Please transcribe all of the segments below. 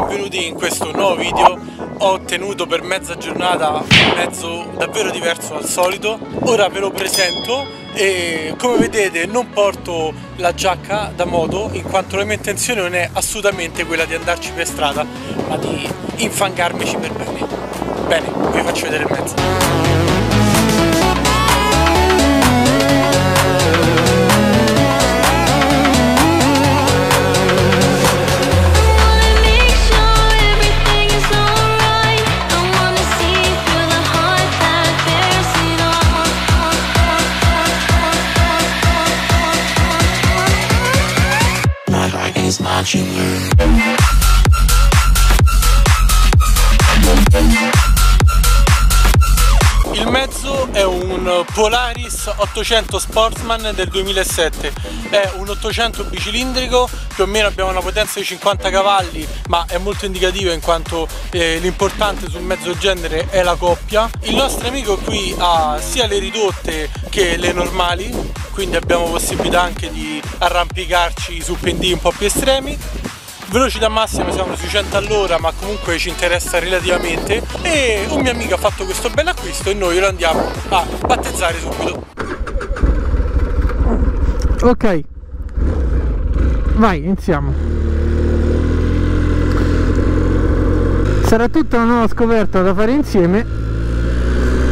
benvenuti in questo nuovo video. Ho tenuto per mezza giornata un mezzo davvero diverso dal solito. Ora ve lo presento e come vedete non porto la giacca da moto in quanto la mia intenzione non è assolutamente quella di andarci per strada ma di infangarmici per bene. Bene, vi faccio vedere il mezzo mezzo è un Polaris 800 Sportsman del 2007, è un 800 bicilindrico, più o meno abbiamo una potenza di 50 cavalli, ma è molto indicativo in quanto eh, l'importante sul mezzo genere è la coppia. Il nostro amico qui ha sia le ridotte che le normali, quindi abbiamo possibilità anche di arrampicarci su pendii un po' più estremi velocità massima siamo sui 100 all'ora ma comunque ci interessa relativamente. E un mio amico ha fatto questo bel acquisto e noi lo andiamo a battezzare subito. Ok. Vai iniziamo. Sarà tutta una nuova scoperta da fare insieme.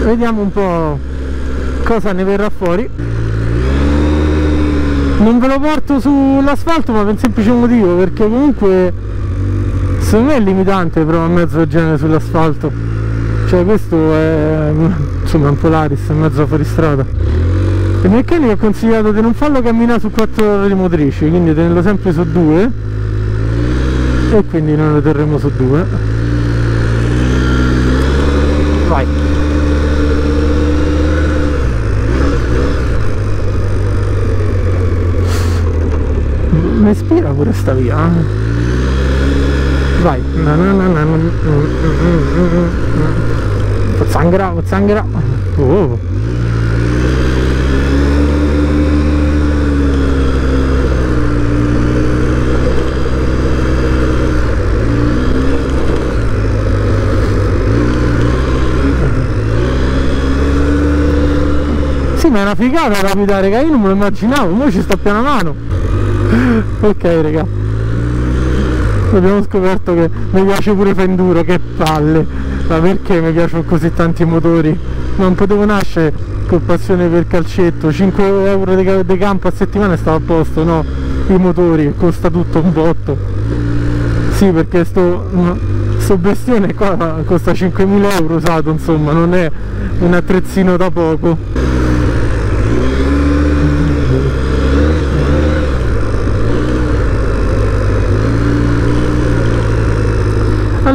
Vediamo un po' cosa ne verrà fuori non ve lo porto sull'asfalto ma per un semplice motivo perché comunque secondo me è limitante provare un mezzo genere sull'asfalto. Cioè questo è insomma un Polaris in mezzo fuori strada. Il meccanico ha consigliato di non farlo camminare su quattro ore motrici quindi tenerlo sempre su due e quindi noi lo terremo su due. Vai mi ispira pure sta via vai. Zangra zangra oh. Sì, ma è una figata rapida, raga, io non me lo immaginavo, ora ci sta piano mano ok raga. Abbiamo scoperto che mi piace pure Fenduro che palle. Ma perché mi piacciono così tanti motori? Non potevo nascere con passione per calcetto. 5 euro di campo a settimana e stava a posto no? I motori costa tutto un botto. Sì perché sto, sto bestione qua costa 5.000 euro usato insomma non è un attrezzino da poco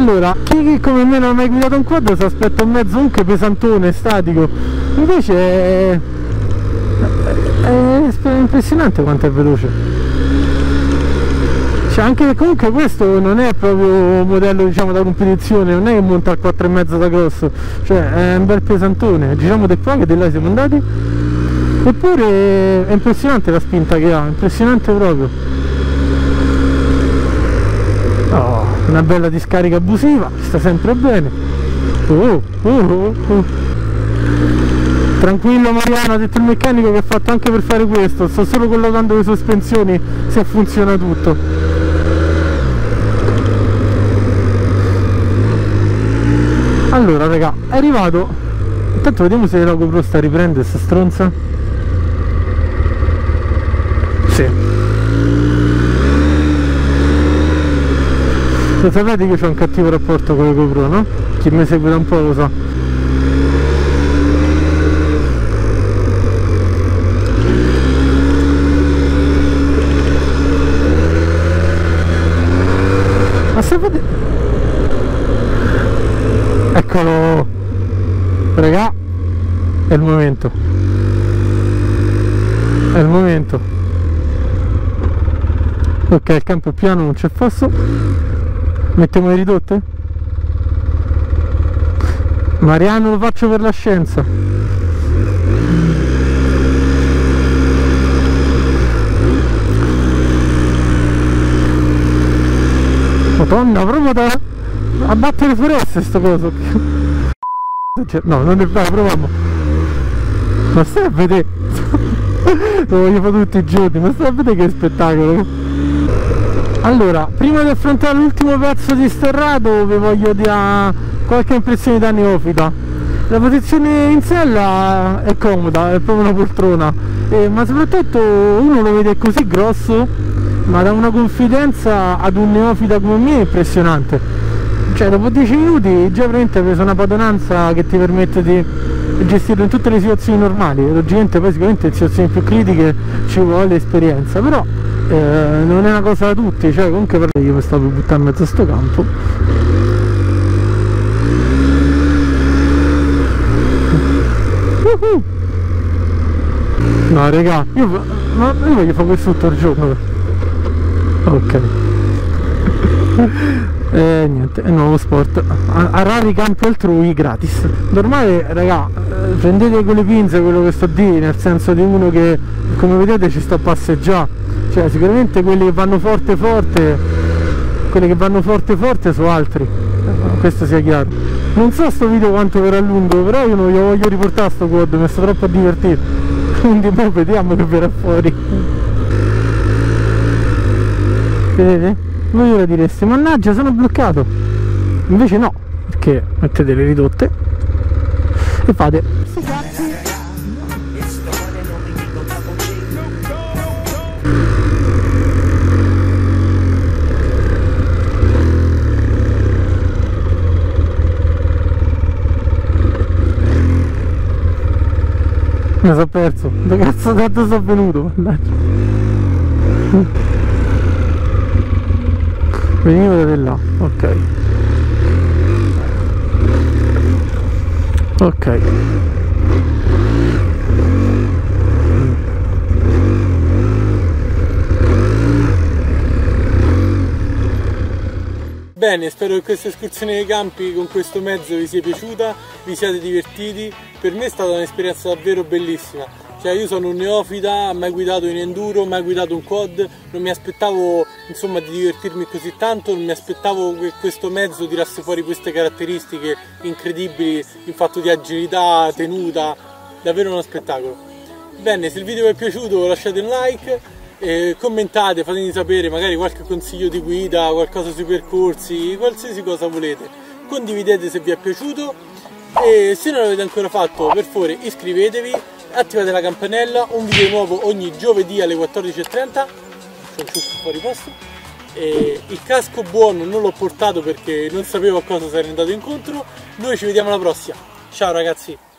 allora chi come me non ha mai guidato un quadro si aspetta un mezzo anche pesantone statico. Invece è, è, è impressionante quanto è veloce. Cioè anche comunque questo non è proprio un modello diciamo da competizione non è che monta al 4,5 da grosso. Cioè è un bel pesantone. Diciamo del qua che di là siamo andati. Eppure è impressionante la spinta che ha impressionante proprio oh, una bella discarica abusiva sta sempre bene. Oh, oh, oh, tranquillo Mariano ha detto il meccanico che ha fatto anche per fare questo. Sto solo collocando le sospensioni se funziona tutto. Allora raga è arrivato. Intanto vediamo se la GoPro sta riprende sta stronza sì Lo sapete che ho un cattivo rapporto con le GoPro, no? Chi mi segue da un po' lo sa. Ma se vedete... Eccolo! Raga, è il momento. È il momento. Ok, il campo è piano, non c'è fosso. Mettiamo le ridotte? Mariano lo faccio per la scienza Madonna, proprio da abbattere foreste sto coso. Cioè, no, non è vero, proviamo. Ma stai a vedere? Lo voglio fare tutti i giorni, ma stai a vedere che spettacolo. Allora, prima di affrontare l'ultimo pezzo di sterrato vi voglio dire qualche impressione da neofita. La posizione in sella è comoda, è proprio una poltrona, eh, ma soprattutto uno lo vede così grosso, ma da una confidenza ad un neofita come me è impressionante. Cioè dopo 10 minuti già veramente hai preso una padronanza che ti permette di gestirlo in tutte le situazioni normali, logicamente poi sicuramente in situazioni più critiche ci vuole esperienza, però eh, non è una cosa da tutti, cioè comunque per io mi stavo buttando in mezzo a sto campo. Uh-huh. No raga, io, ma io voglio fare questo tutto il giorno. Ok. E niente, è nuovo sport. A, a rari campi altrui gratis. Normale, raga, eh, prendete con le pinze quello che sto a dire, nel senso di uno che come vedete ci sta a passeggiare cioè sicuramente quelli che vanno forte forte quelli che vanno forte forte sono altri. Questo sia chiaro. Non so sto video quanto verrà lungo però io non io voglio riportare sto quad mi sto troppo a divertire. Quindi poi vediamo che verrà fuori. Vedete? voi ora direste mannaggia sono bloccato. Invece no perché mettete le ridotte e fate Mi sono perso. Da cazzo tanto sono venuto, mannaggia. Venivo da là, ok. Ok. Bene, spero che questa escursione nei campi con questo mezzo vi sia piaciuta, vi siate divertiti. Per me è stata un'esperienza davvero bellissima. Cioè io sono un neofita, mai guidato in enduro, mai guidato un quad, non mi aspettavo insomma di divertirmi così tanto, non mi aspettavo che questo mezzo tirasse fuori queste caratteristiche incredibili in fatto di agilità, tenuta, davvero uno spettacolo. Bene, se il video vi è piaciuto lasciate un like, eh, commentate, fatemi sapere magari qualche consiglio di guida, qualcosa sui percorsi, qualsiasi cosa volete. Condividete se vi è piaciuto e se non l'avete ancora fatto per favore iscrivetevi, attivate la campanella, un video nuovo ogni giovedì alle 14.30. C'è un ciuffo fuori posto. E il casco buono non l'ho portato perché non sapevo a cosa sarei andato incontro. Noi ci vediamo alla prossima. Ciao ragazzi!